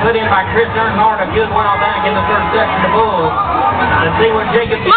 put in by Chris Earnhardt a good while back in the first section of Bulls. Let's see what Jacob...